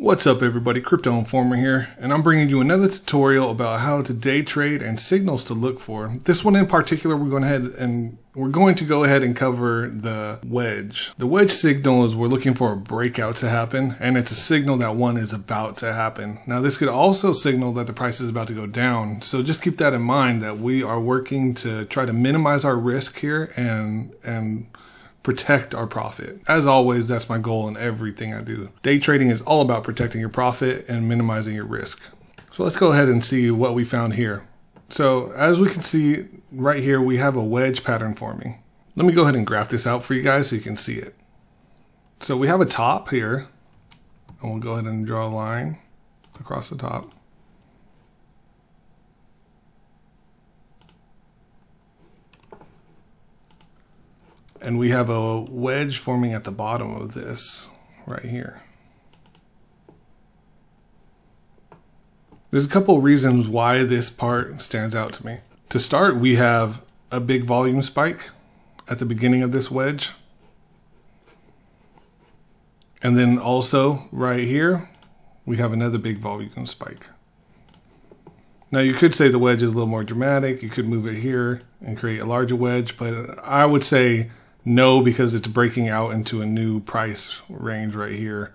What's up everybody, Crypto Informer here, and I'm bringing you another tutorial about how to day trade and signals to look for. This one in particular, we're going ahead and we're going to go ahead and cover the wedge. The wedge signal is we're looking for a breakout to happen, and it's a signal that one is about to happen. Now this could also signal that the price is about to go down, so just keep that in mind that we are working to try to minimize our risk here and and protect our profit. As always, that's my goal in everything I do. Day trading is all about protecting your profit and minimizing your risk. So let's go ahead and see what we found here. So as we can see right here, we have a wedge pattern forming. Let me go ahead and graph this out for you guys so you can see it. So we have a top here, and we'll go ahead and draw a line across the top. And we have a wedge forming at the bottom of this right here. There's a couple reasons why this part stands out to me. To start, we have a big volume spike at the beginning of this wedge. And then also right here, we have another big volume spike. Now you could say the wedge is a little more dramatic. You could move it here and create a larger wedge, but I would say no, because it's breaking out into a new price range right here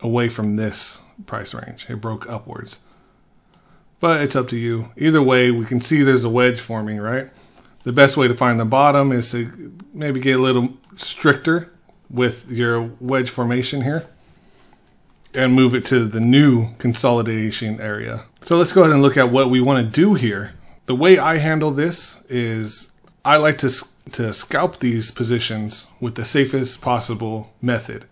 away from this price range. It broke upwards. But it's up to you. Either way, we can see there's a wedge forming, right? The best way to find the bottom is to maybe get a little stricter with your wedge formation here and move it to the new consolidation area. So let's go ahead and look at what we want to do here. The way I handle this is I like to to scalp these positions with the safest possible method.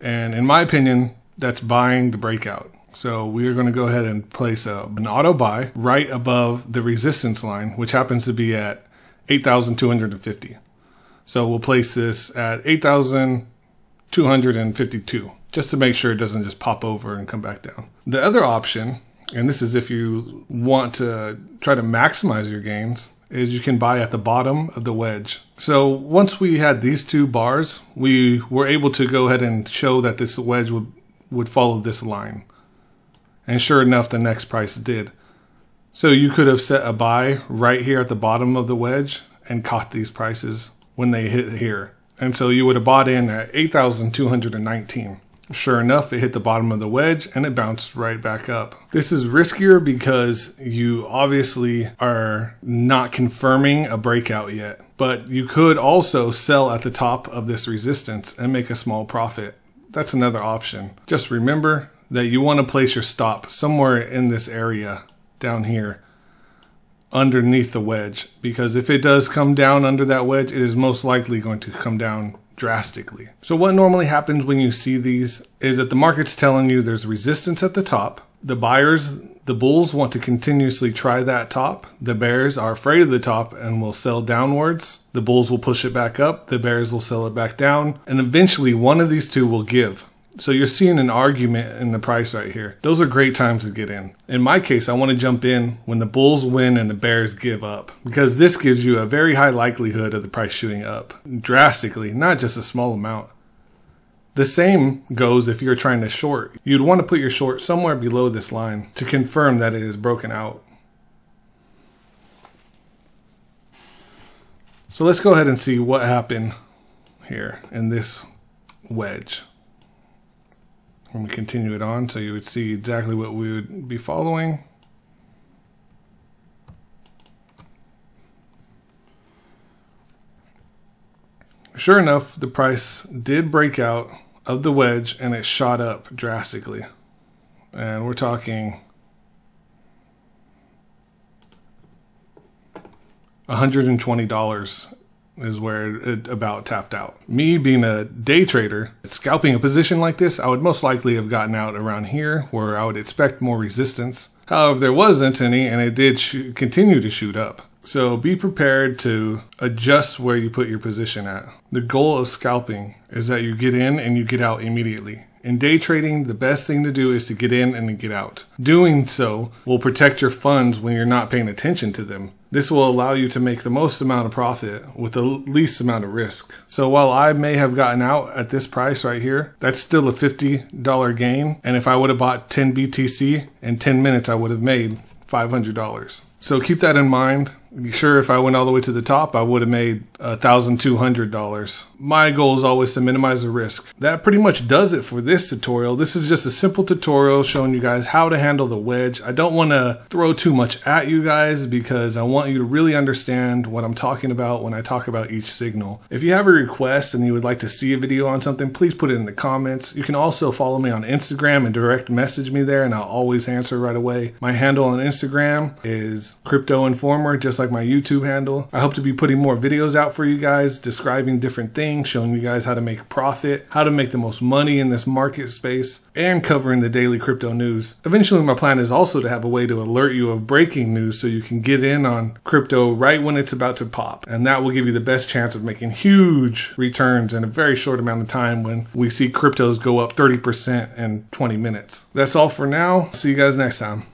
And in my opinion, that's buying the breakout. So we are going to go ahead and place a, an auto buy right above the resistance line, which happens to be at 8,250. So we'll place this at 8,252 just to make sure it doesn't just pop over and come back down. The other option, and this is if you want to try to maximize your gains, is you can buy at the bottom of the wedge. So once we had these two bars, we were able to go ahead and show that this wedge would, would follow this line. And sure enough, the next price did. So you could have set a buy right here at the bottom of the wedge and caught these prices when they hit here. And so you would have bought in at 8,219. Sure enough, it hit the bottom of the wedge and it bounced right back up. This is riskier because you obviously are not confirming a breakout yet, but you could also sell at the top of this resistance and make a small profit. That's another option. Just remember that you want to place your stop somewhere in this area down here underneath the wedge because if it does come down under that wedge, it is most likely going to come down drastically. So what normally happens when you see these is that the market's telling you there's resistance at the top. The buyers, the bulls want to continuously try that top. The bears are afraid of the top and will sell downwards. The bulls will push it back up. The bears will sell it back down. And eventually one of these two will give. So you're seeing an argument in the price right here. Those are great times to get in. In my case, I want to jump in when the bulls win and the bears give up because this gives you a very high likelihood of the price shooting up drastically, not just a small amount. The same goes if you're trying to short. You'd want to put your short somewhere below this line to confirm that it is broken out. So let's go ahead and see what happened here in this wedge when we continue it on so you would see exactly what we would be following. Sure enough, the price did break out of the wedge and it shot up drastically. And we're talking $120 is where it about tapped out. Me being a day trader, scalping a position like this, I would most likely have gotten out around here where I would expect more resistance. However, there wasn't any and it did continue to shoot up. So be prepared to adjust where you put your position at. The goal of scalping is that you get in and you get out immediately. In day trading, the best thing to do is to get in and get out. Doing so will protect your funds when you're not paying attention to them. This will allow you to make the most amount of profit with the least amount of risk. So while I may have gotten out at this price right here, that's still a $50 gain. And if I would have bought 10 BTC in 10 minutes, I would have made $500. So keep that in mind. Sure, if I went all the way to the top, I would have made $1,200. My goal is always to minimize the risk. That pretty much does it for this tutorial. This is just a simple tutorial showing you guys how to handle the wedge. I don't want to throw too much at you guys because I want you to really understand what I'm talking about when I talk about each signal. If you have a request and you would like to see a video on something, please put it in the comments. You can also follow me on Instagram and direct message me there and I'll always answer right away. My handle on Instagram is Crypto Informer, just like my YouTube handle. I hope to be putting more videos out for you guys, describing different things, showing you guys how to make profit, how to make the most money in this market space, and covering the daily crypto news. Eventually, my plan is also to have a way to alert you of breaking news so you can get in on crypto right when it's about to pop. And that will give you the best chance of making huge returns in a very short amount of time when we see cryptos go up 30% in 20 minutes. That's all for now. See you guys next time.